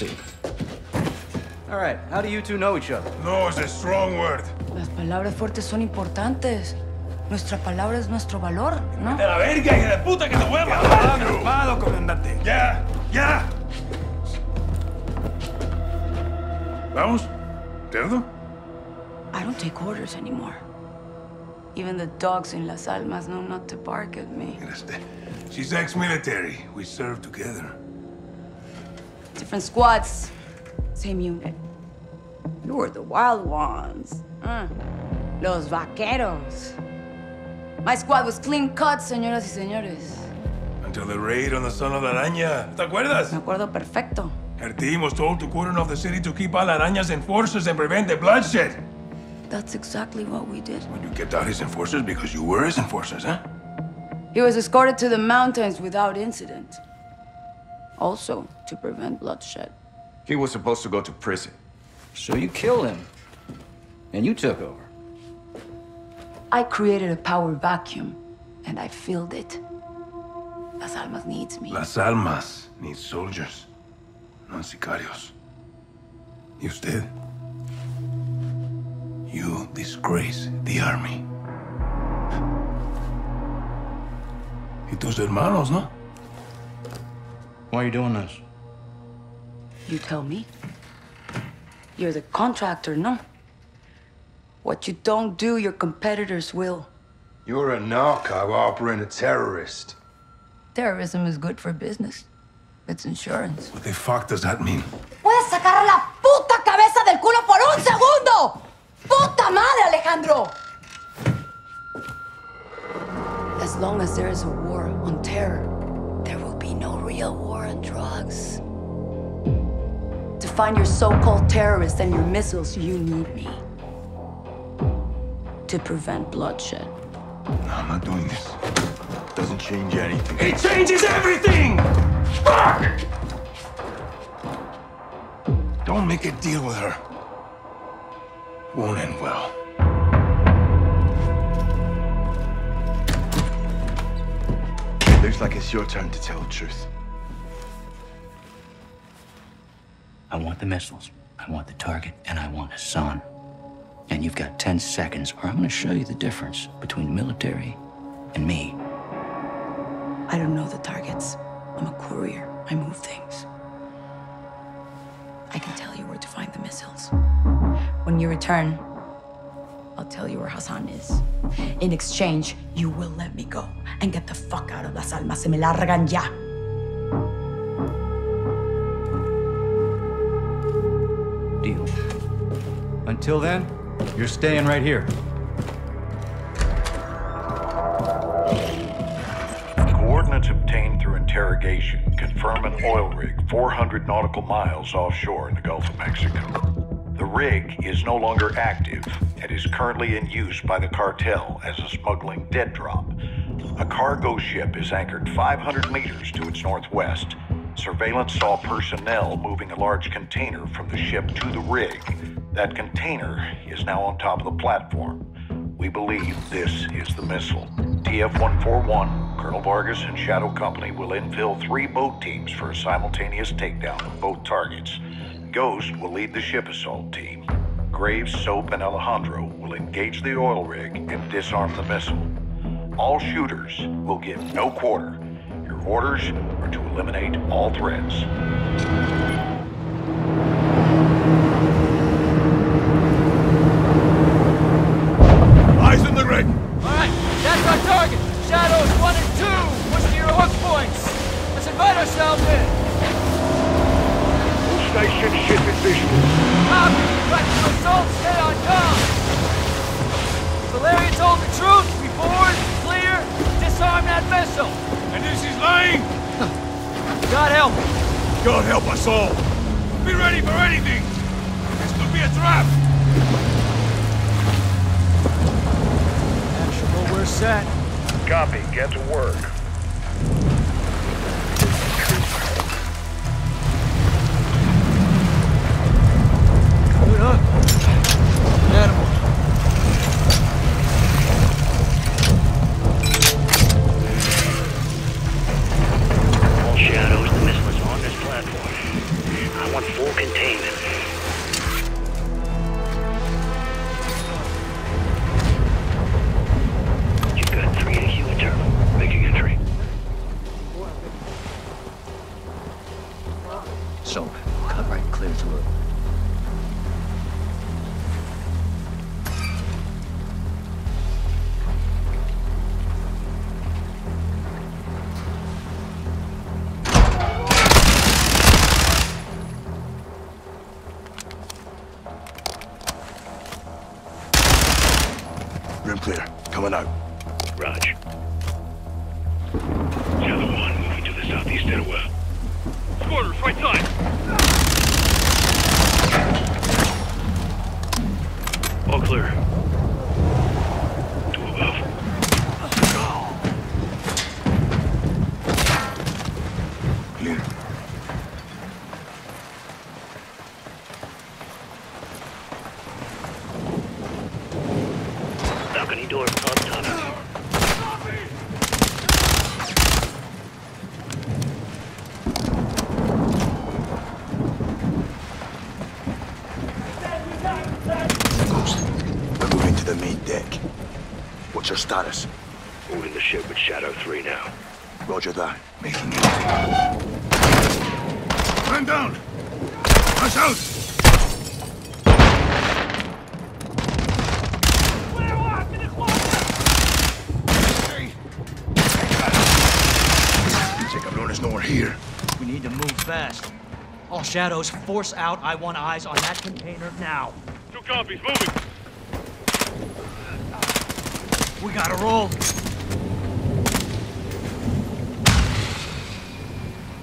see. All right, how do you two know each other? No is a strong word. Las palabras fuertes son importantes. Nuestra palabra es nuestro valor, ¿no? ¡De la verga, hija de puta, que te voy a matar! ¡Calmado, comandante! ¡Ya! ¡Ya! ¿Vamos? ¿Cerdo? I don't take orders anymore. Even the dogs in Las Almas know not to bark at me. She's ex-military. We served together. Different squads, same unit. You were the wild ones. Uh, los vaqueros. My squad was clean cut, señoras y señores. Until the raid on the son of Araña. ¿Te acuerdas? Me acuerdo perfecto. Her team was told to cordon off the city to keep all Araña's enforcers and prevent the bloodshed. That's exactly what we did. Well, you kept out his enforcers because you were his enforcers, huh? He was escorted to the mountains without incident. Also, to prevent bloodshed. He was supposed to go to prison. So you killed him. And you took over. I created a power vacuum, and I filled it. Las Almas needs me. Las Almas needs soldiers, not sicarios. You usted? You disgrace the army. Y tus hermanos, ¿no? Why are you doing this? You tell me. You're the contractor, no? What you don't do, your competitors will. You're a narco harboring a terrorist. Terrorism is good for business. It's insurance. What the fuck does that mean? ¡Puedes sacar la puta cabeza del culo por un segundo! ¡Puta madre, Alejandro! As long as there is a war on terror, there will be no real war on drugs. To find your so-called terrorists and your missiles, you need me. To prevent bloodshed. No, I'm not doing this. It Doesn't change anything. It changes everything! Fuck! Don't make a deal with her. Won't end well. Looks like it's your turn to tell the truth. I want the missiles, I want the target, and I want Hassan. And you've got 10 seconds, or I'm gonna show you the difference between the military and me. I don't know the targets. I'm a courier. I move things. I can tell you where to find the missiles. When you return, I'll tell you where Hassan is. In exchange, you will let me go and get the fuck out of Las Almas. Se me largan ya. Deal. Until then, you're staying right here. Coordinates obtained through interrogation confirm an oil rig 400 nautical miles offshore in the Gulf of Mexico. The rig is no longer active and is currently in use by the cartel as a smuggling dead drop. A cargo ship is anchored 500 meters to its northwest. Surveillance saw personnel moving a large container from the ship to the rig. That container is now on top of the platform. We believe this is the missile. TF-141, Colonel Vargas and Shadow Company will infill three boat teams for a simultaneous takedown of both targets. Ghost will lead the ship assault team. Graves, Soap, and Alejandro will engage the oil rig and disarm the missile. All shooters will get no quarter. Your orders are to eliminate all threats. Eyes on the rig! Alright, that's our target. Shadows 1 and 2. Push to your hook points. Let's invite ourselves in. All station ship is visual. Copy. Guard. Valeria told the truth. We board, clear, disarm that missile. And this is lying? God help. God help us all. Be ready for anything. This could be a trap. We're set. Copy. Get to work. Room clear. Coming out. Raj. Shadow 1 moving to the southeast stairwell. Quarters, right side! All clear. Two above. Clear. Balcony door up top. Ghost. We're moving to the main deck. What's your status? Moving the ship with Shadow 3 now. Roger that. Making it. Man down! Us out! Check everyone is nowhere here. We need to move fast. All shadows, force out. I want eyes on that container now. Two copies, moving! We gotta roll.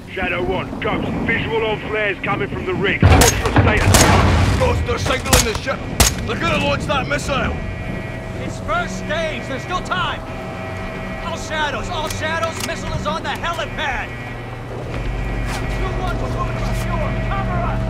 Shadow 1, Ghost. Visual on flares coming from the rig. What's your status? Ghost, they're signaling the ship. They're gonna launch that missile. It's first stage. There's still time. All shadows, all shadows. Missile is on the helipad. Two ones, we're moving to shore. Cover us.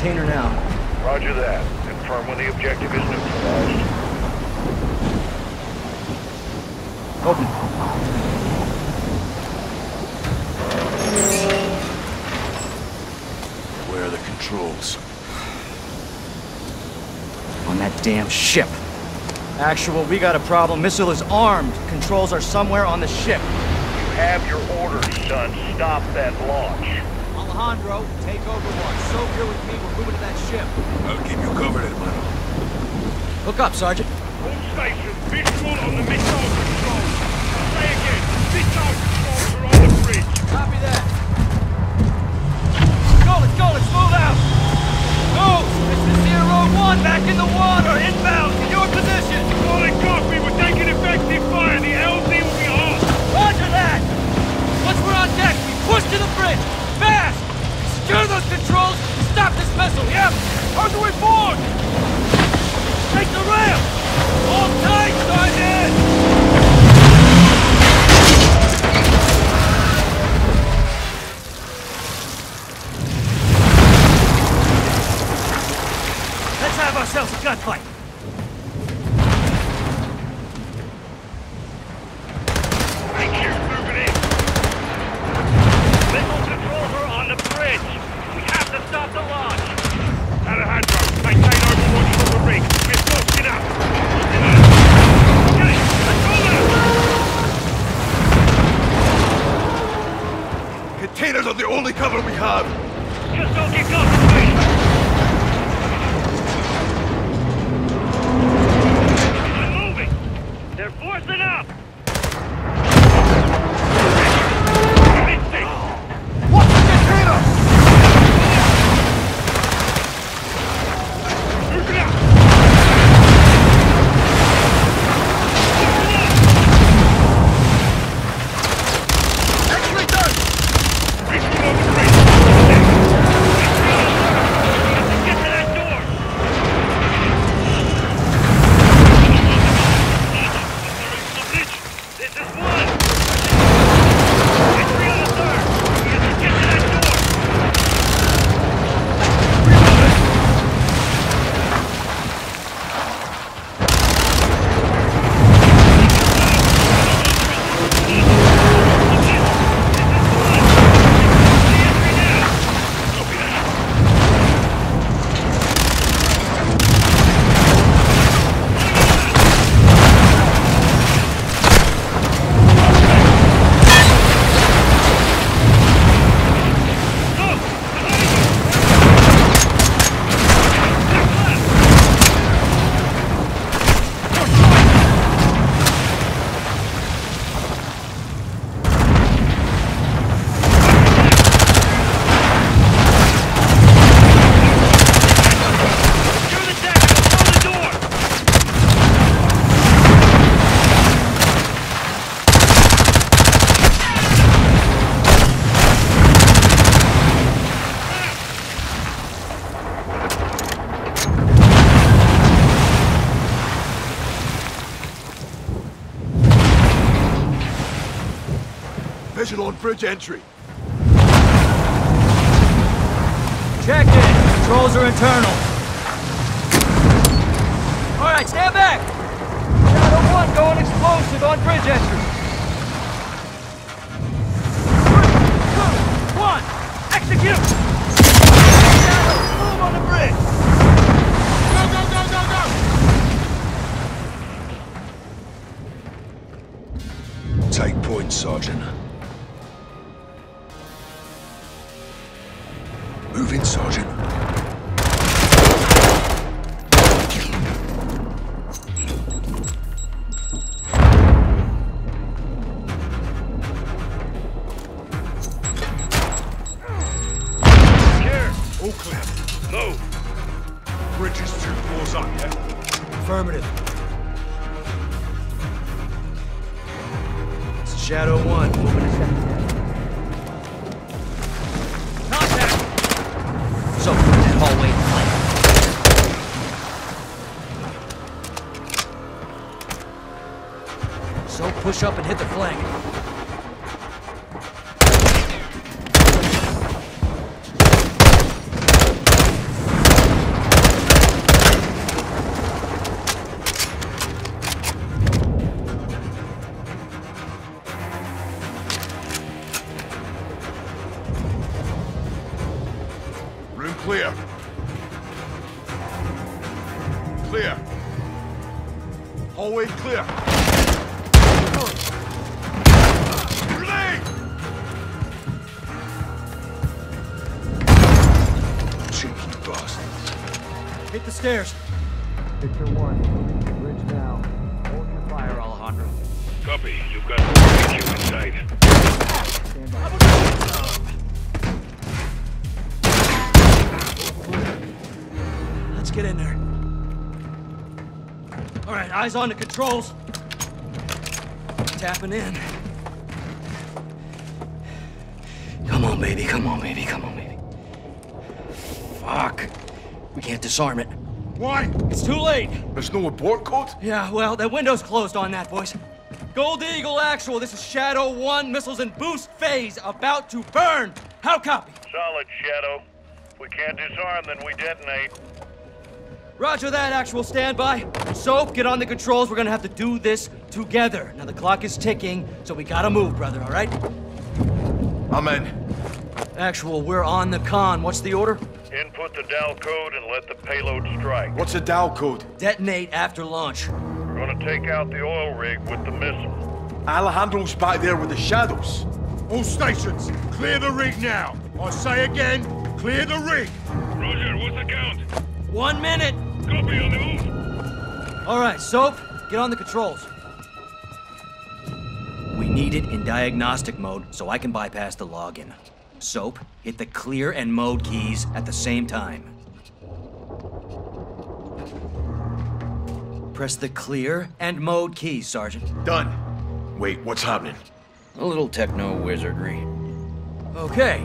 Container now. Roger that. Confirm when the objective is neutralized. Open. Where are the controls? On that damn ship. Actual, we got a problem. Missile is armed. Controls are somewhere on the ship. You have your orders, son. Stop that launch. Alejandro, take over one. So here with me. We're moving to that ship. I'll keep you covered, hermano. Hook up, Sergeant. All stations, visual on the missile control. Say again, missile controls are on the bridge. Copy that. Go, let's go, let's move out. Go, this is Zero One, back in the water, inbound, to your position. Solid copy, we're taking effective fire. The LZ will be off. Roger that. Once we're on deck, we push to the bridge, On bridge entry. Check in. Controls are internal. All right, stand back. Shadow 1 going explosive on bridge entry. Three, two, one, execute! Shadow, move on the bridge. Go, go, go, go, go! Take point, Sergeant. Move in, Sergeant. So, push up and hit the flank. Hit the stairs. Victor 1, bridge now. Hold your fire, Alejandro. Copy. You've got the HQ in sight. Let's get in there. All right, eyes on the controls. Tapping in. Come on, baby. Come on, baby. Come on, baby. Fuck. We can't disarm it. Why? It's too late. There's no abort code? Yeah, well, that window's closed on that, boys. Gold Eagle Actual, this is Shadow 1, missiles in boost phase, about to burn. How copy? Solid, Shadow. If we can't disarm, then we detonate. Roger that, Actual standby. Soap, get on the controls. We're gonna have to do this together. Now, the clock is ticking, so we gotta move, brother, all right? I'm in. Actual, we're on the con. What's the order? Input the DAL code and let the payload strike. What's the DAL code? Detonate after launch. We're gonna take out the oil rig with the missile. Alejandro's back there with the shadows. All stations, clear the rig now. I say again, clear the rig. Roger, what's the count? One minute. Copy on the move. All right, Soap, get on the controls. We need it in diagnostic mode so I can bypass the login. Soap, hit the clear and mode keys at the same time. Press the clear and mode keys, Sergeant. Done. Wait, what's happening? A little techno wizardry. Okay.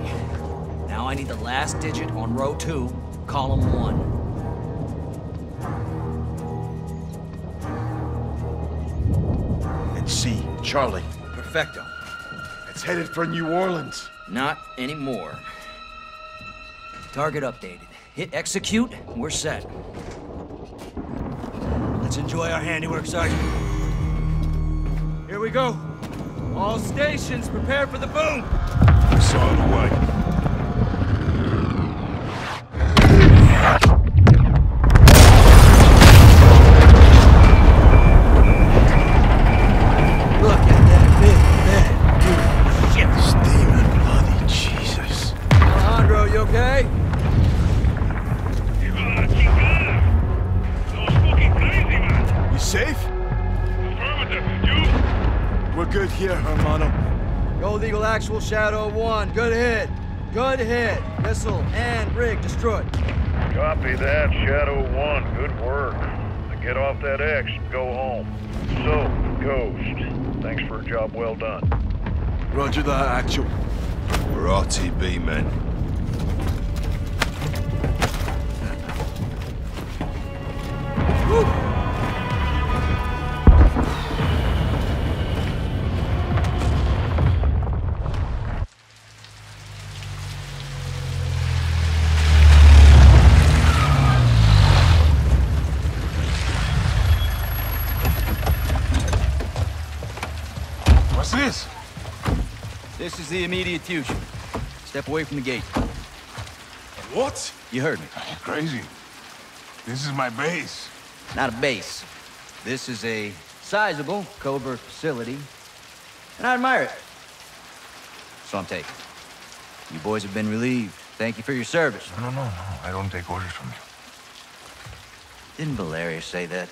Now I need the last digit on row two, column one. Let's see. Charlie. Perfecto. It's headed for New Orleans. Not anymore. Target updated. Hit execute, we're set. Let's enjoy our handiwork, Sergeant. Here we go. All stations, prepare for the boom! The. Safe? Affirmative. You? We're good here, hermano. Gold Eagle Actual Shadow 1, good hit. Good hit. Missile and rig destroyed. Copy that, Shadow 1. Good work. Now get off that X and go home. So, Ghost, thanks for a job well done. Roger that, actual. We're RTB, men. Is the immediate future. Step away from the gate. What? You heard me. You're crazy. This is my base. Not a base. This is a sizable covert facility, and I admire it. So I'm taking. You boys have been relieved. Thank you for your service. No, no, no, no. I don't take orders from you. Didn't Valeria say that?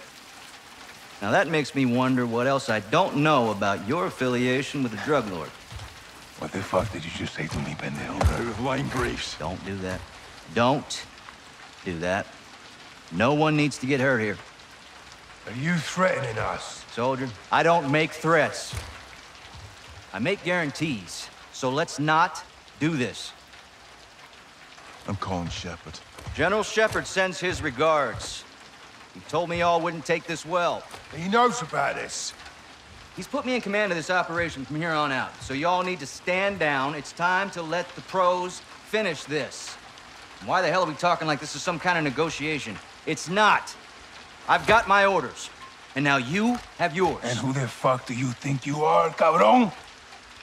Now that makes me wonder what else I don't know about your affiliation with the drug lord. What the fuck did you just say to me, pendejo? Line briefs. Don't do that. Don't do that. No one needs to get hurt here. Are you threatening us? Soldier, I don't make threats. I make guarantees. So let's not do this. I'm calling Shepherd. General Shepherd sends his regards. He told me y'all wouldn't take this well. He knows about this. He's put me in command of this operation from here on out. So y'all need to stand down. It's time to let the pros finish this. And Why the hell are we talking like this is some kind of negotiation? It's not. I've got my orders. And now you have yours. And who the fuck do you think you are, cabron?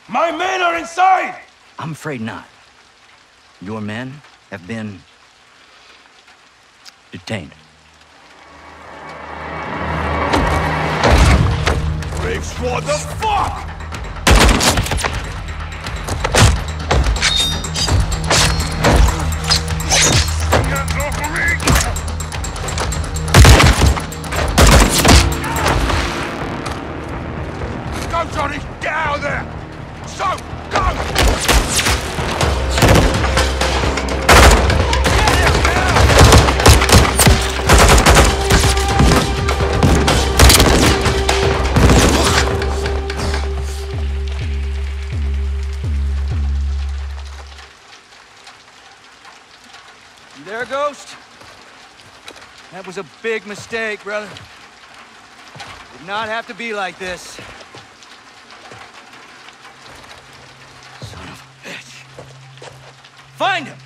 My men are inside! I'm afraid not. Your men have been detained. Graves, what the fuck? Was a big mistake, brother. Did not have to be like this. Son of a bitch. Find him!